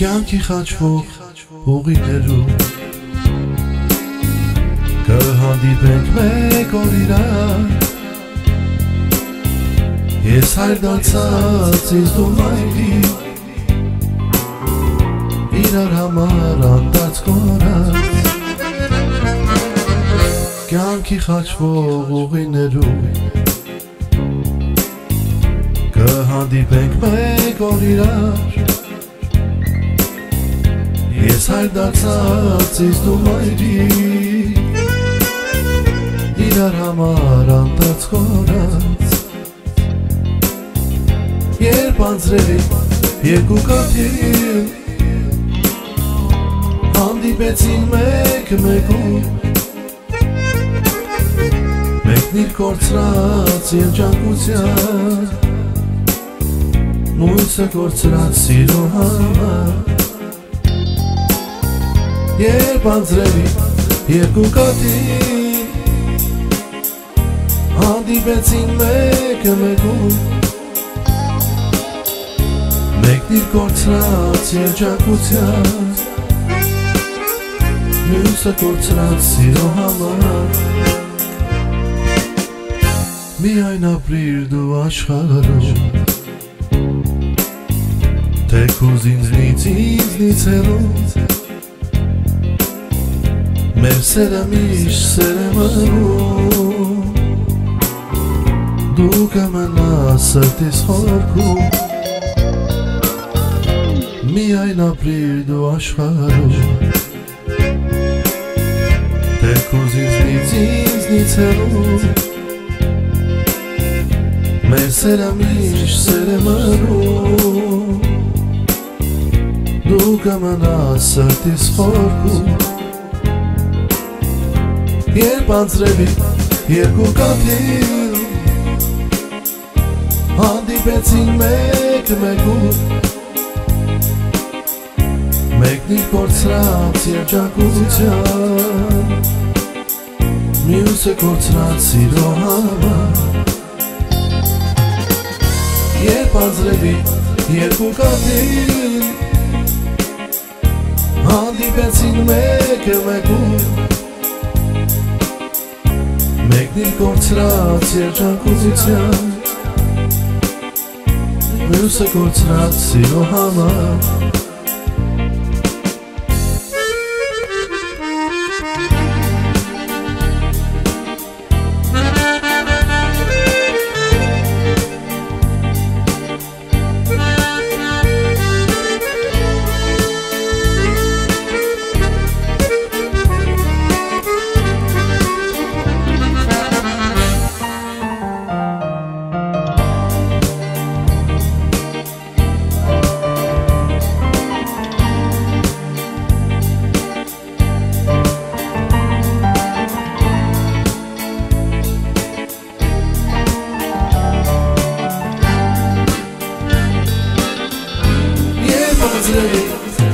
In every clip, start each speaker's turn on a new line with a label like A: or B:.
A: կյանքի խաչվող ուղիներում կհանդիպենք մեկ օր իրար Ես հայր դարձած ինձ դու մայրի Իրար համար անդած կորած Կյանքի խաչվող ուղիներում Կհանդիպենք մեկ օր իրար Ես հայր դարձած ինձ դու մայրի Իրար համար անդած կորած Երբ անձրևի երկու կաթիլ Հանդիպեցին մեկ մեկում Մեկն իր կործրած երջանկության Մույսը կործրած սիրո համար Երբ անձրևի երկու կատին Հանդիպեցին մեկը մեկում Մեկն իր կործրած երջակության Մյուսը կործրած սիրո համար Միայն ապրիր դու աշխարհում Թեկուզ ինձնից ինձնից հեռու Merseră mici, seră măru Ducă-mă la satisfarcu Mi-ai napridu așharu Te cozis nici nițeru Merseră mici, seră măru Ducă-mă la satisfarcu Երբ անձրևի երկու կաթիլ Հանդիպեցին մեկ մեկում Մեկն իր կործրած երջակության Մյուսը կործրած սիրո համար Երբ անձրևի երկու կաթիլ Հանդիպեցին մեկ մեկում Մեկն իր կործրած երջանկության Մյուսը կործրած սիրո համար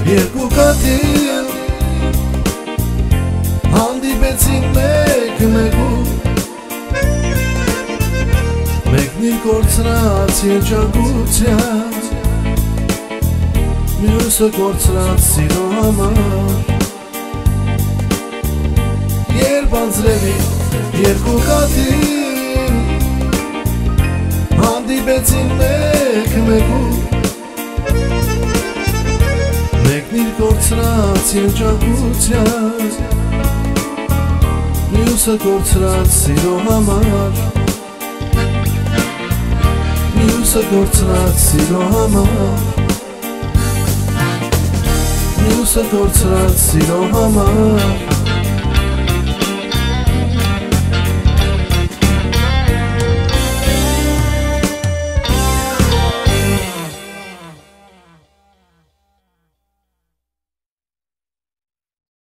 A: երկու կատիլ Հանդիպեցին մեկ մեկում Մեկն իր կործրած երջագության Մյուսը կործրած սիրո համար Երբ անձրևի երկու կատիլ Հանդիպեցին մեկ մեկում իր կործրած երջակության Մյուսը կործրած սիրո համար Մյուսը կործրած սիրո համար Մյուսը կործրած սիրո համար